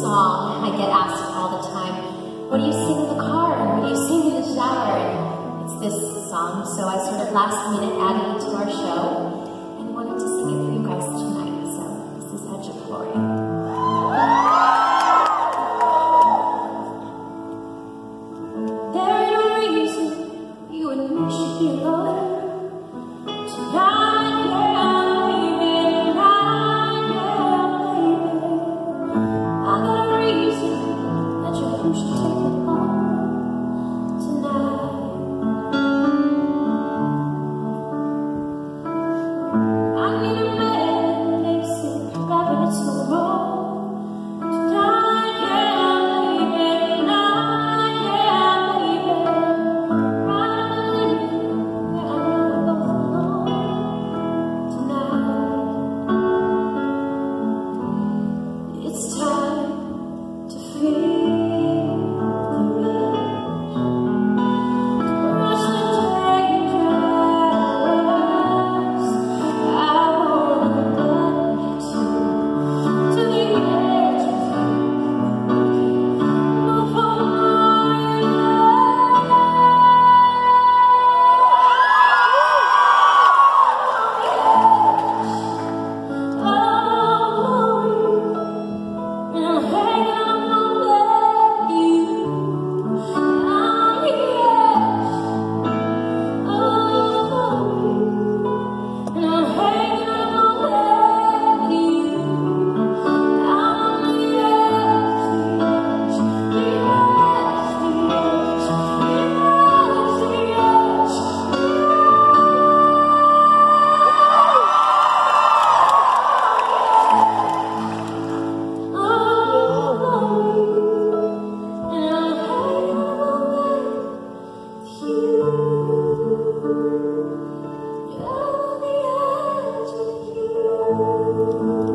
song I get asked all the time, what do you sing in the car? What do you sing in the shower? And it's this song, so I sort of last minute added it to our show and wanted to sing it for you guys tonight. I you. The edge you.